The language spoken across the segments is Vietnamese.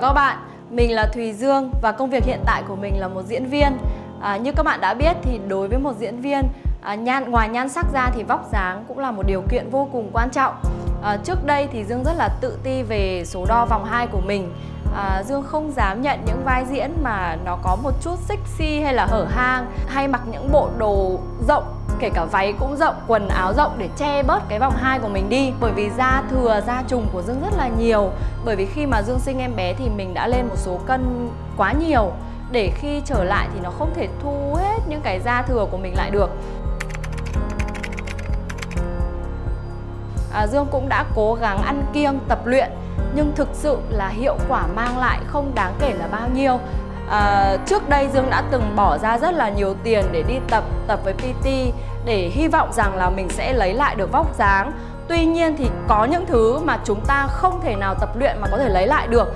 chào các bạn, mình là Thùy Dương và công việc hiện tại của mình là một diễn viên. À, như các bạn đã biết thì đối với một diễn viên, à, nhan ngoài nhan sắc ra thì vóc dáng cũng là một điều kiện vô cùng quan trọng. À, trước đây thì Dương rất là tự ti về số đo vòng 2 của mình. À, Dương không dám nhận những vai diễn mà nó có một chút sexy hay là hở hang hay mặc những bộ đồ rộng kể cả váy cũng rộng, quần áo rộng để che bớt cái vòng hai của mình đi. Bởi vì da thừa, da trùng của Dương rất là nhiều. Bởi vì khi mà Dương sinh em bé thì mình đã lên một số cân quá nhiều. Để khi trở lại thì nó không thể thu hết những cái da thừa của mình lại được. À, Dương cũng đã cố gắng ăn kiêng tập luyện. Nhưng thực sự là hiệu quả mang lại không đáng kể là bao nhiêu à, trước đây Dương đã từng bỏ ra rất là nhiều tiền để đi tập tập với PT để hy vọng rằng là mình sẽ lấy lại được vóc dáng. Tuy nhiên thì có những thứ mà chúng ta không thể nào tập luyện mà có thể lấy lại được.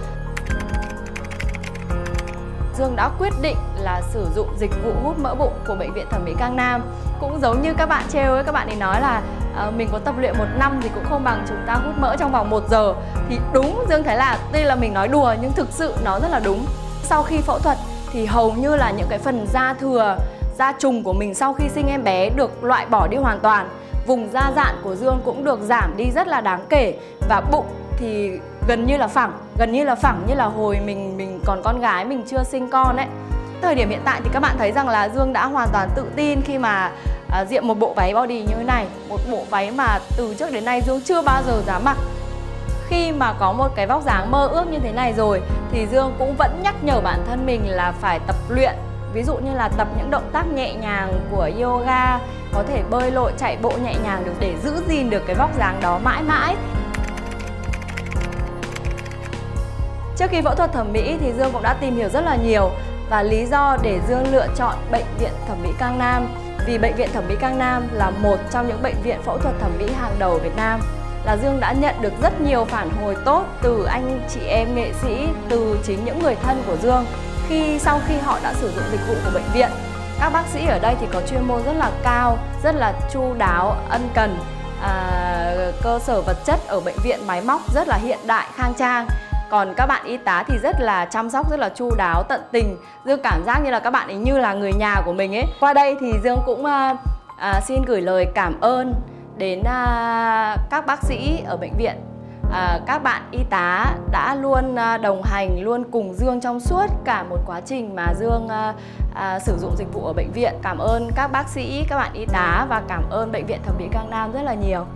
Dương đã quyết định là sử dụng dịch vụ hút mỡ bụng của Bệnh viện Thẩm mỹ Cang Nam. Cũng giống như các bạn trêu ấy, các bạn ấy nói là à, mình có tập luyện một năm thì cũng không bằng chúng ta hút mỡ trong vòng 1 giờ. Thì đúng Dương thấy là tuy là mình nói đùa nhưng thực sự nó rất là đúng. Sau khi phẫu thuật thì hầu như là những cái phần da thừa da trùng của mình sau khi sinh em bé được loại bỏ đi hoàn toàn. Vùng da dạn của Dương cũng được giảm đi rất là đáng kể. Và bụng thì gần như là phẳng gần như là phẳng như là hồi mình mình còn con gái mình chưa sinh con ấy. Thời điểm hiện tại thì các bạn thấy rằng là Dương đã hoàn toàn tự tin khi mà à, diện một bộ váy body như thế này. Một bộ váy mà từ trước đến nay Dương chưa bao giờ dám mặc khi mà có một cái vóc dáng mơ ước như thế này rồi, thì Dương cũng vẫn nhắc nhở bản thân mình là phải tập luyện. Ví dụ như là tập những động tác nhẹ nhàng của yoga, có thể bơi lội, chạy bộ nhẹ nhàng được để giữ gìn được cái vóc dáng đó mãi mãi. Trước khi phẫu thuật thẩm mỹ thì Dương cũng đã tìm hiểu rất là nhiều và lý do để Dương lựa chọn Bệnh viện Thẩm mỹ Cang Nam. Vì Bệnh viện Thẩm mỹ Cang Nam là một trong những bệnh viện phẫu thuật thẩm mỹ hàng đầu Việt Nam là Dương đã nhận được rất nhiều phản hồi tốt từ anh chị em nghệ sĩ, từ chính những người thân của Dương khi sau khi họ đã sử dụng dịch vụ của bệnh viện. Các bác sĩ ở đây thì có chuyên môn rất là cao rất là chu đáo ân cần à, cơ sở vật chất ở bệnh viện máy móc rất là hiện đại khang trang. Còn các bạn y tá thì rất là chăm sóc rất là chu đáo tận tình. Dương cảm giác như là các bạn ấy như là người nhà của mình ấy. Qua đây thì dương cũng à, à, xin gửi lời cảm ơn đến à, các bác sĩ ở bệnh viện à, các bạn y tá đã luôn à, đồng hành luôn cùng Dương trong suốt cả một quá trình mà Dương à, à, sử dụng dịch vụ ở bệnh viện. Cảm ơn các bác sĩ, các bạn y tá và cảm ơn bệnh viện thẩm mỹ Cang Nam rất là nhiều.